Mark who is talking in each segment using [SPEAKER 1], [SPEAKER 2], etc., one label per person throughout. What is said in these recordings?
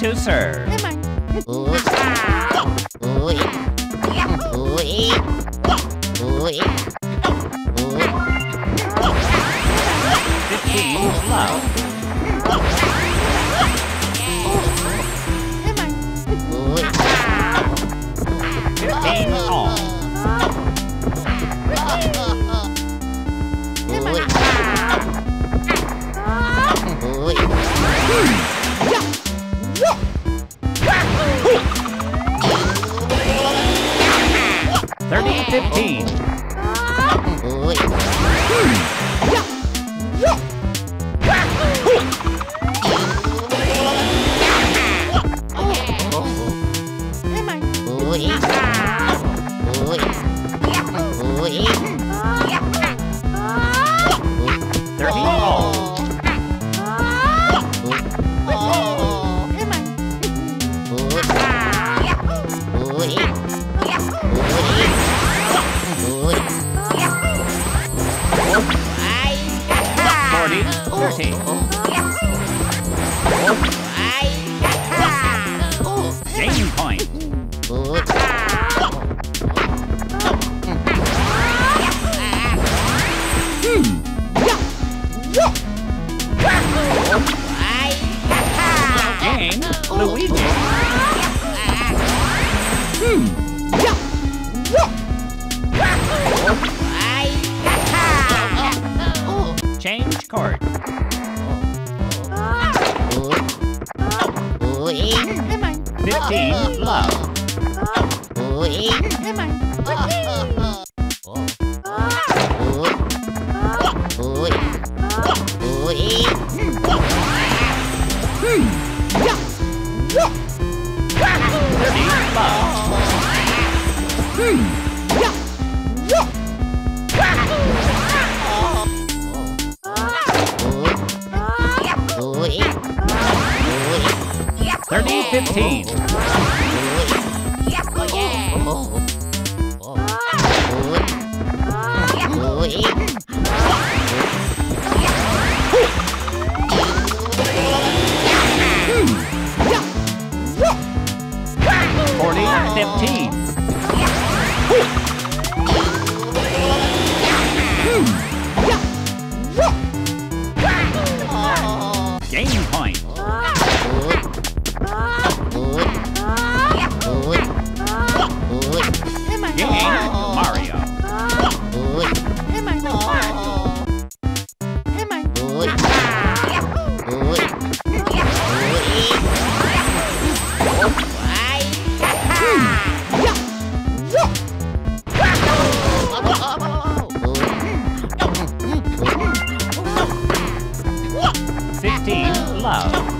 [SPEAKER 1] To serve.
[SPEAKER 2] 哦。
[SPEAKER 1] 15 love.
[SPEAKER 2] Ui. Ui.
[SPEAKER 1] 15. Sixteen love.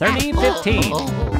[SPEAKER 1] Fifteen. Thirty fifteen.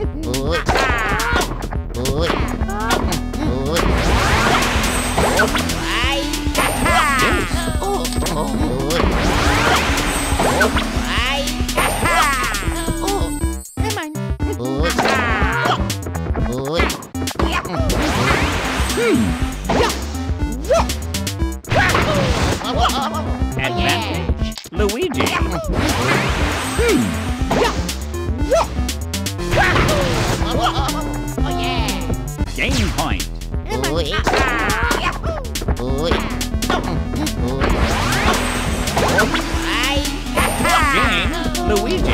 [SPEAKER 1] Ôi. Ôi. Ôi. Ai. Ôi. Ai. Em anh. Ôi. Ôi.
[SPEAKER 2] Hmm.
[SPEAKER 1] Luigi.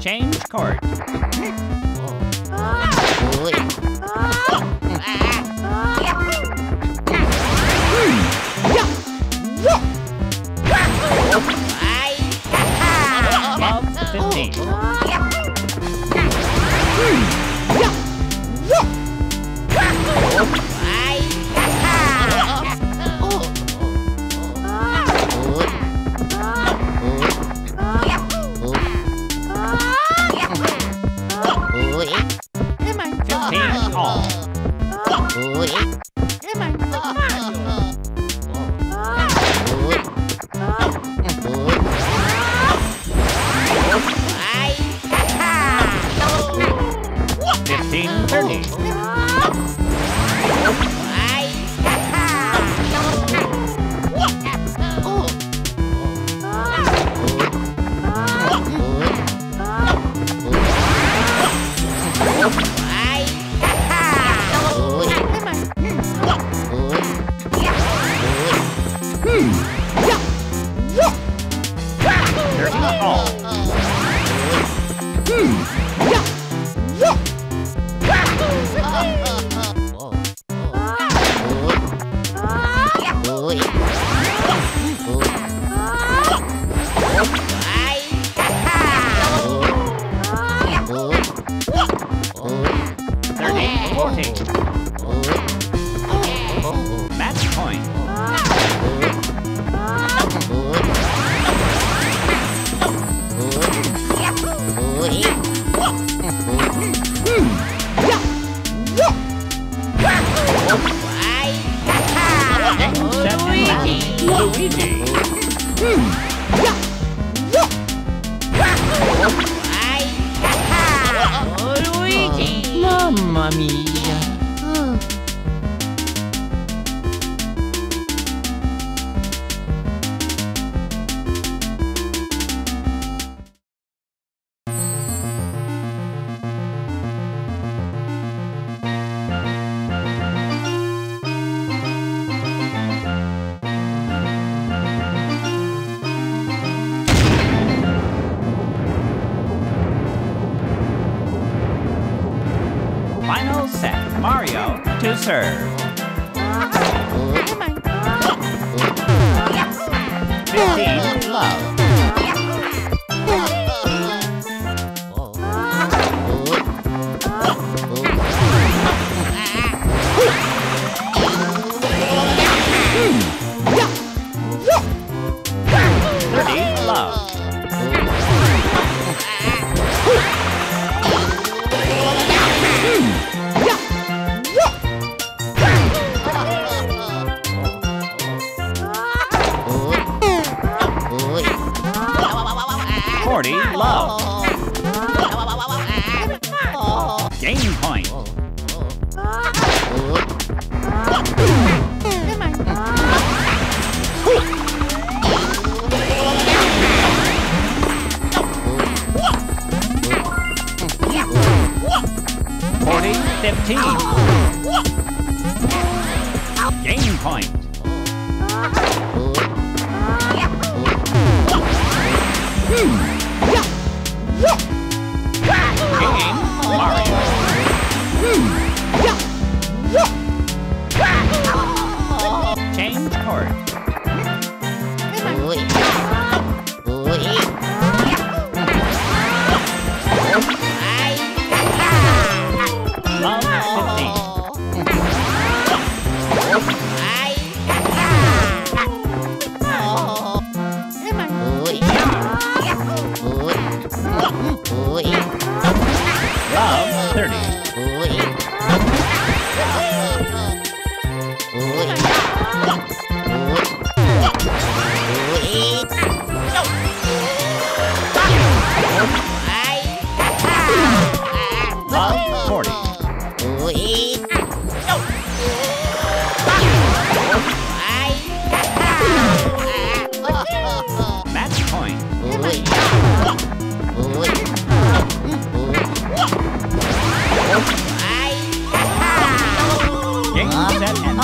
[SPEAKER 1] Change court. Love 15. Fifteen thirty. Thirty
[SPEAKER 3] Mamma
[SPEAKER 1] Mario fifteen. I'm